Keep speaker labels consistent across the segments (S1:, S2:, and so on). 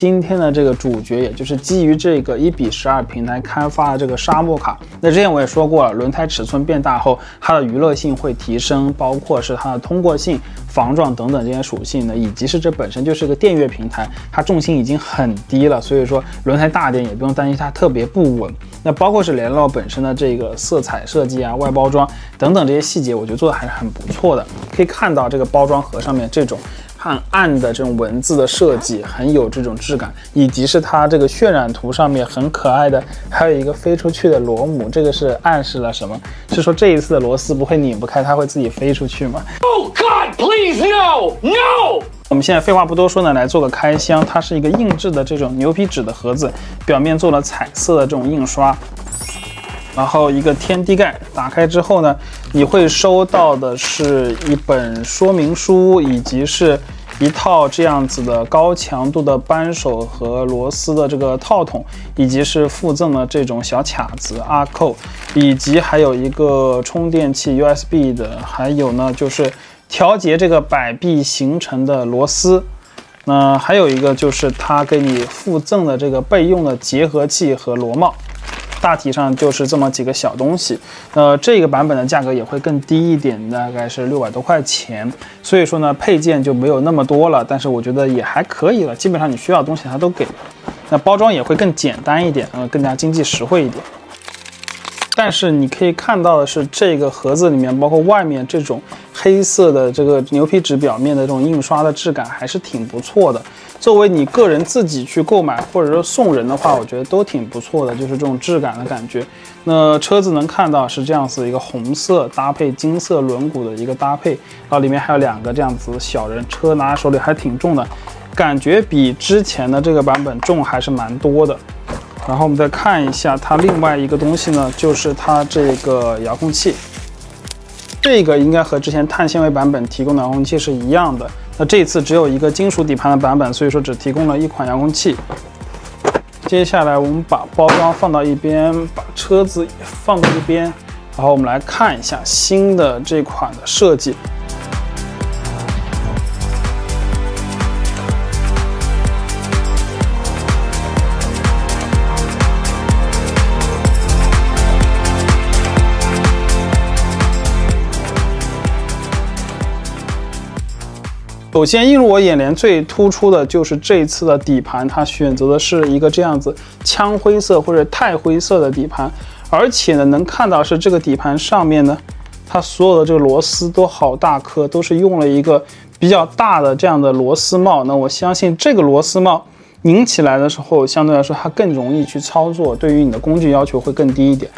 S1: 今天的这个主角，也就是基于这个一比十二平台开发的这个沙漠卡。那之前我也说过了，轮胎尺寸变大后，它的娱乐性会提升，包括是它的通过性、防撞等等这些属性呢，以及是这本身就是个电跃平台，它重心已经很低了，所以说轮胎大点也不用担心它特别不稳。那包括是联络本身的这个色彩设计啊、外包装等等这些细节，我觉得做的还是很不错的。可以看到这个包装盒上面这种。很暗的这种文字的设计很有这种质感，以及是它这个渲染图上面很可爱的，还有一个飞出去的螺母，这个是暗示了什么？是说这一次的螺丝不会拧不开，它会自己飞出去吗？Oh God, please no, no！我们现在废话不多说呢，来做个开箱。它是一个硬质的这种牛皮纸的盒子，表面做了彩色的这种印刷。然后一个天地盖打开之后呢，你会收到的是一本说明书，以及是一套这样子的高强度的扳手和螺丝的这个套筒，以及是附赠的这种小卡子阿扣，以及还有一个充电器 USB 的，还有呢就是调节这个摆臂行程的螺丝，那还有一个就是它给你附赠的这个备用的结合器和螺帽。大体上就是这么几个小东西，呃，这个版本的价格也会更低一点，大概是六百多块钱。所以说呢，配件就没有那么多了，但是我觉得也还可以了，基本上你需要的东西它都给。那包装也会更简单一点，呃，更加经济实惠一点。但是你可以看到的是，这个盒子里面，包括外面这种黑色的这个牛皮纸表面的这种印刷的质感，还是挺不错的。作为你个人自己去购买，或者说送人的话，我觉得都挺不错的，就是这种质感的感觉。那车子能看到是这样子一个红色搭配金色轮毂的一个搭配，然后里面还有两个这样子小人车，拿在手里还挺重的，感觉比之前的这个版本重还是蛮多的。然后我们再看一下它另外一个东西呢，就是它这个遥控器，这个应该和之前碳纤维版本提供的遥控器是一样的。那这次只有一个金属底盘的版本，所以说只提供了一款遥控器。接下来我们把包装放到一边，把车子放到一边，然后我们来看一下新的这款的设计。首先映入我眼帘最突出的就是这次的底盘，它选择的是一个这样子枪灰色或者钛灰色的底盘，而且呢，能看到是这个底盘上面呢，它所有的这个螺丝都好大颗，都是用了一个比较大的这样的螺丝帽。那我相信这个螺丝帽拧起来的时候，相对来说它更容易去操作，对于你的工具要求会更低一点。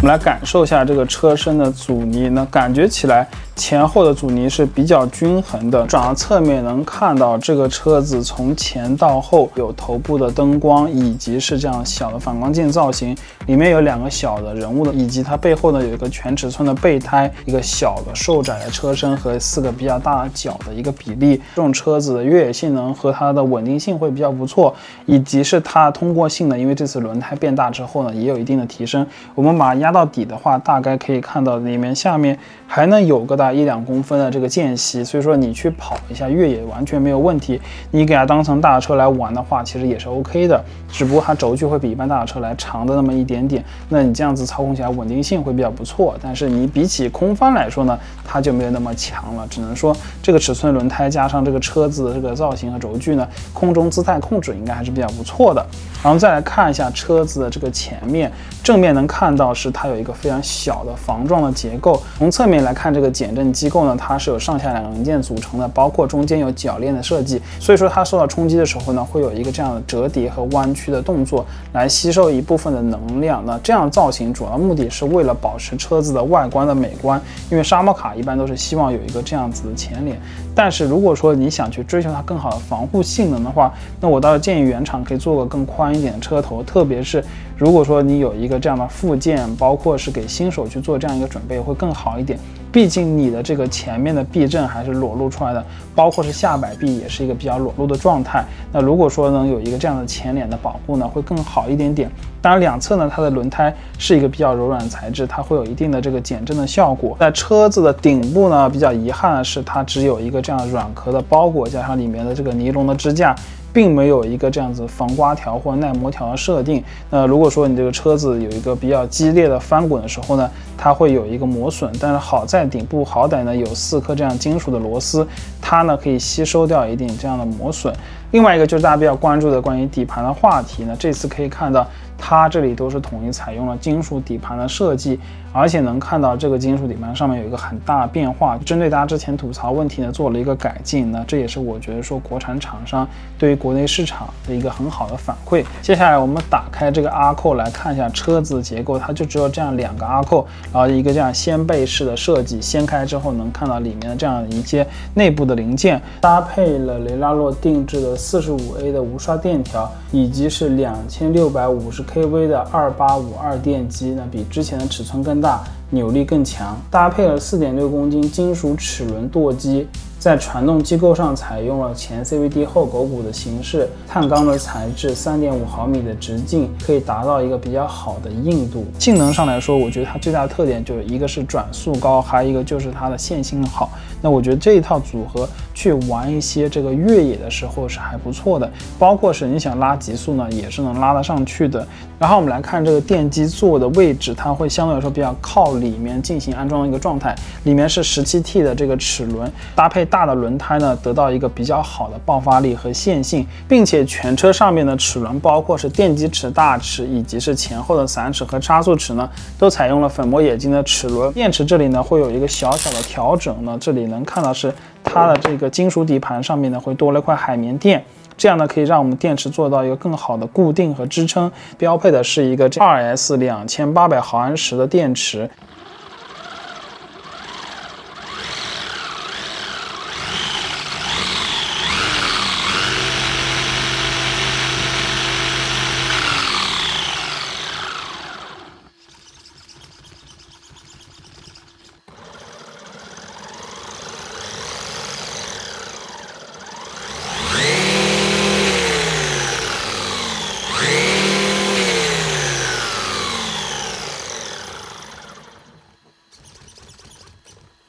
S1: 我们来感受一下这个车身的阻尼，那感觉起来。前后的阻尼是比较均衡的。转到侧面能看到，这个车子从前到后有头部的灯光，以及是这样小的反光镜造型。里面有两个小的人物的，以及它背后呢有一个全尺寸的备胎，一个小的瘦窄的车身和四个比较大的脚的一个比例。这种车子的越野性能和它的稳定性会比较不错，以及是它通过性呢，因为这次轮胎变大之后呢，也有一定的提升。我们把它压到底的话，大概可以看到里面下面还能有个大。一两公分的这个间隙，所以说你去跑一下越野完全没有问题。你给它当成大车来玩的话，其实也是 OK 的。只不过它轴距会比一般大车来长的那么一点点。那你这样子操控起来稳定性会比较不错。但是你比起空翻来说呢，它就没有那么强了。只能说这个尺寸轮胎加上这个车子的这个造型和轴距呢，空中姿态控制应该还是比较不错的。然后再来看一下车子的这个前面，正面能看到是它有一个非常小的防撞的结构。从侧面来看这个减震震机构呢，它是有上下两个零件组成的，包括中间有铰链的设计，所以说它受到冲击的时候呢，会有一个这样的折叠和弯曲的动作来吸收一部分的能量。那这样造型主要目的是为了保持车子的外观的美观，因为沙漠卡一般都是希望有一个这样子的前脸。但是如果说你想去追求它更好的防护性能的话，那我倒是建议原厂可以做个更宽。一点的车头，特别是如果说你有一个这样的附件，包括是给新手去做这样一个准备会更好一点。毕竟你的这个前面的避震还是裸露出来的，包括是下摆臂也是一个比较裸露的状态。那如果说能有一个这样的前脸的保护呢，会更好一点点。当然，两侧呢，它的轮胎是一个比较柔软材质，它会有一定的这个减震的效果。在车子的顶部呢，比较遗憾的是，它只有一个这样软壳的包裹，加上里面的这个尼龙的支架。并没有一个这样子防刮条或耐磨条的设定。那如果说你这个车子有一个比较激烈的翻滚的时候呢，它会有一个磨损。但是好在顶部好歹呢有四颗这样金属的螺丝，它呢可以吸收掉一点这样的磨损。另外一个就是大家比较关注的关于底盘的话题呢，这次可以看到它这里都是统一采用了金属底盘的设计。而且能看到这个金属底盘上面有一个很大变化，针对大家之前吐槽问题呢，做了一个改进。那这也是我觉得说国产厂商对于国内市场的一个很好的反馈。接下来我们打开这个阿扣来看一下车子结构，它就只有这样两个阿扣，然后一个这样掀背式的设计，掀开之后能看到里面的这样一些内部的零件，搭配了雷拉洛定制的四十五 A 的无刷电条，以及是两千六百五十 kV 的二八五二电机，呢比之前的尺寸更。大扭力更强，搭配了四点六公斤金属齿轮舵机。在传动机构上采用了前 CVT 后狗骨的形式，碳钢的材质，三点五毫米的直径，可以达到一个比较好的硬度。性能上来说，我觉得它最大的特点就是一个是转速高，还有一个就是它的线性好。那我觉得这一套组合去玩一些这个越野的时候是还不错的，包括是你想拉极速呢，也是能拉得上去的。然后我们来看这个电机座的位置，它会相对来说比较靠里面进行安装的一个状态，里面是十七 T 的这个齿轮搭配。大的轮胎呢，得到一个比较好的爆发力和线性，并且全车上面的齿轮，包括是电机齿、大齿，以及是前后的散齿和差速齿呢，都采用了粉末冶金的齿轮。电池这里呢，会有一个小小的调整呢，这里能看到是它的这个金属底盘上面呢，会多了块海绵垫，这样呢，可以让我们电池做到一个更好的固定和支撑。标配的是一个二 S 两千八百毫安时的电池。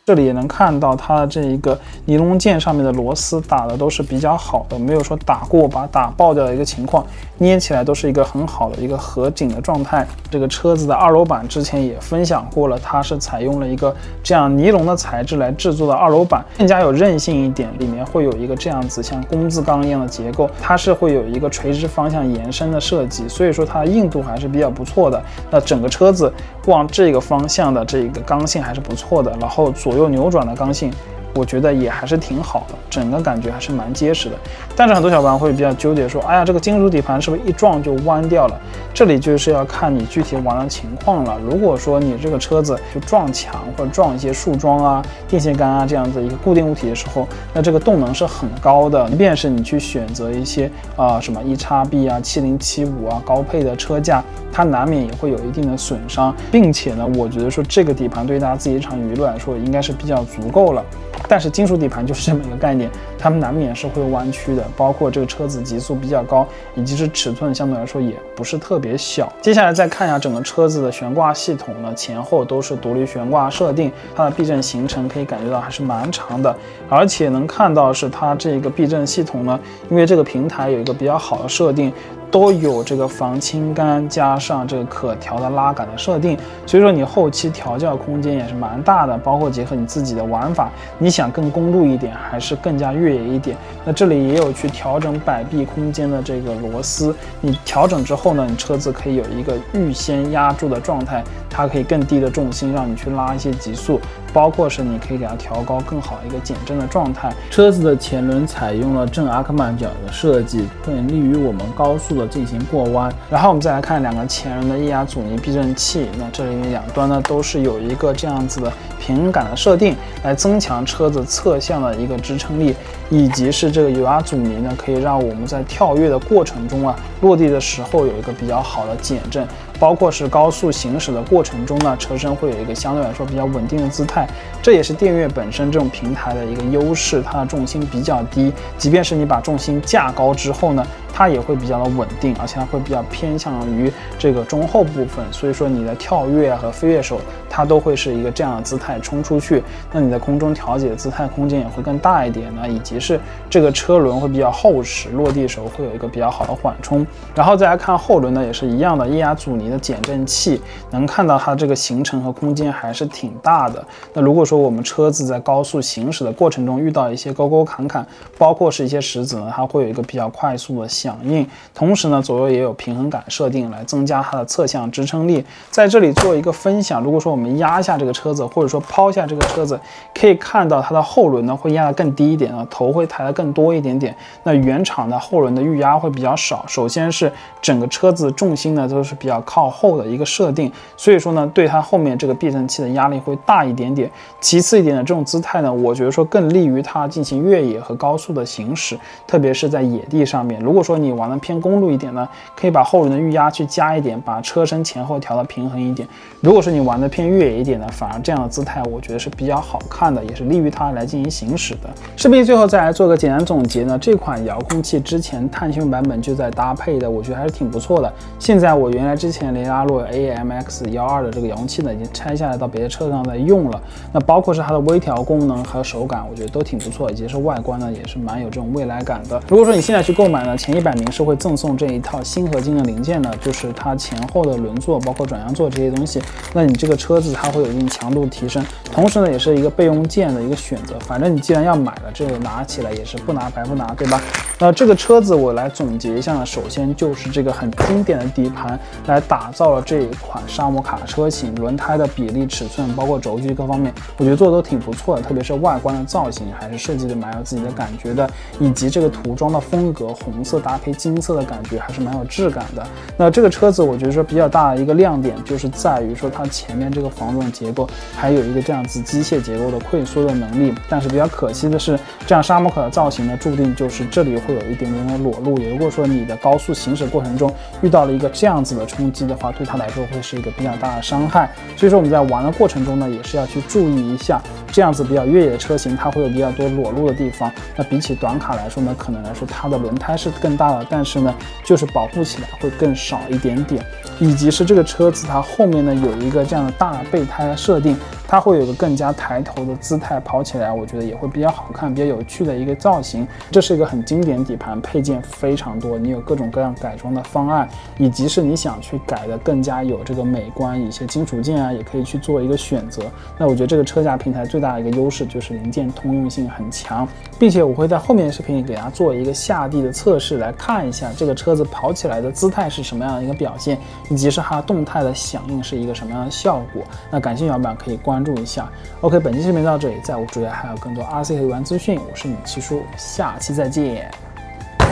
S1: 这里也能看到它的这一个尼龙件上面的螺丝打的都是比较好的，没有说打过把打爆掉的一个情况，捏起来都是一个很好的一个合紧的状态。这个车子的二楼板之前也分享过了，它是采用了一个这样尼龙的材质来制作的二楼板，更加有韧性一点，里面会有一个这样子像工字钢一样的结构，它是会有一个垂直方向延伸的设计，所以说它的硬度还是比较不错的。那整个车子往这个方向的这个刚性还是不错的，然后左。右扭转的刚性。我觉得也还是挺好的，整个感觉还是蛮结实的。但是很多小伙伴会比较纠结，说：“哎呀，这个金属底盘是不是一撞就弯掉了？”这里就是要看你具体玩的情况了。如果说你这个车子就撞墙或者撞一些树桩啊、电线杆啊这样子一个固定物体的时候，那这个动能是很高的。即便是你去选择一些啊什么一叉 B 啊、七零七五啊高配的车架，它难免也会有一定的损伤。并且呢，我觉得说这个底盘对于大家自己一场娱乐来说，应该是比较足够了。但是金属底盘就是这么一个概念，它们难免是会弯曲的，包括这个车子极速比较高，以及是尺寸相对来说也不是特别小。接下来再看一下整个车子的悬挂系统呢，前后都是独立悬挂设定，它的避震行程可以感觉到还是蛮长的，而且能看到是它这个避震系统呢，因为这个平台有一个比较好的设定。都有这个防倾杆加上这个可调的拉杆的设定，所以说你后期调教空间也是蛮大的，包括结合你自己的玩法，你想更公路一点，还是更加越野一点，那这里也有去调整摆臂空间的这个螺丝，你调整之后呢，你车子可以有一个预先压住的状态，它可以更低的重心让你去拉一些极速。包括是你可以给它调高更好一个减震的状态。车子的前轮采用了正阿克曼角的设计，更利于我们高速的进行过弯。然后我们再来看两个前轮的液压阻尼避震器，那这里面两端呢都是有一个这样子的平衡杆的设定，来增强车子侧向的一个支撑力。以及是这个油压阻尼呢，可以让我们在跳跃的过程中啊，落地的时候有一个比较好的减震。包括是高速行驶的过程中呢，车身会有一个相对来说比较稳定的姿态，这也是电越本身这种平台的一个优势，它的重心比较低，即便是你把重心架高之后呢。它也会比较的稳定，而且它会比较偏向于这个中后部分，所以说你的跳跃和飞跃手，它都会是一个这样的姿态冲出去。那你在空中调节的姿态空间也会更大一点呢，以及是这个车轮会比较厚实，落地时候会有一个比较好的缓冲。然后再来看后轮呢，也是一样的液压阻尼的减震器，能看到它这个行程和空间还是挺大的。那如果说我们车子在高速行驶的过程中遇到一些沟沟坎坎，包括是一些石子呢，它会有一个比较快速的。响应，同时呢，左右也有平衡感设定来增加它的侧向支撑力。在这里做一个分享，如果说我们压下这个车子，或者说抛下这个车子，可以看到它的后轮呢会压得更低一点啊，头会抬得更多一点点。那原厂的后轮的预压会比较少。首先是整个车子重心呢都是比较靠后的一个设定，所以说呢，对它后面这个避震器的压力会大一点点。其次一点的这种姿态呢，我觉得说更利于它进行越野和高速的行驶，特别是在野地上面。如果说说你玩的偏公路一点呢，可以把后轮的预压去加一点，把车身前后调的平衡一点。如果说你玩的偏越野一点呢，反而这样的姿态我觉得是比较好看的，也是利于它来进行行驶的。视频最后再来做个简单总结呢，这款遥控器之前碳纤维版本就在搭配的，我觉得还是挺不错的。现在我原来之前雷拉洛 AMX 幺二的这个遥控器呢，已经拆下来到别的车上在用了。那包括是它的微调功能和手感，我觉得都挺不错，以及是外观呢也是蛮有这种未来感的。如果说你现在去购买呢，前一百名是会赠送这一套新合金的零件的，就是它前后的轮座，包括转向座这些东西。那你这个车子它会有一定强度提升，同时呢也是一个备用件的一个选择。反正你既然要买了，这个拿起来也是不拿白不拿，对吧？那这个车子我来总结一下呢，首先就是这个很经典的底盘来打造了这一款沙漠卡车型，轮胎的比例、尺寸，包括轴距各方面，我觉得做的都挺不错的。特别是外观的造型，还是设计的蛮有自己的感觉的，以及这个涂装的风格，红色搭配金。色的感觉还是蛮有质感的。那这个车子我觉得说比较大的一个亮点，就是在于说它前面这个防撞结构还有一个这样子机械结构的溃缩的能力。但是比较可惜的是，这样沙漠卡的造型呢，注定就是这里会有一点点的裸露。如果说你的高速行驶过程中遇到了一个这样子的冲击的话，对它来说会是一个比较大的伤害。所以说我们在玩的过程中呢，也是要去注意一下，这样子比较越野的车型，它会有比较多裸露的地方。那比起短卡来说呢，可能来说它的轮胎是更大了，但但是呢，就是保护起来会更少一点点，以及是这个车子它后面呢有一个这样的大备胎设定。它会有个更加抬头的姿态，跑起来我觉得也会比较好看，比较有趣的一个造型。这是一个很经典底盘，配件非常多，你有各种各样改装的方案，以及是你想去改的更加有这个美观，一些金属件啊也可以去做一个选择。那我觉得这个车架平台最大的一个优势就是零件通用性很强，并且我会在后面的视频里给大家做一个下地的测试，来看一下这个车子跑起来的姿态是什么样的一个表现，以及是它动态的响应是一个什么样的效果。那感兴趣的板可以关。关注一下，OK，本期视频到这里，在我主页还有更多 RC 和游玩资讯，我是你七叔，下期再见，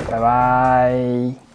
S1: 拜拜。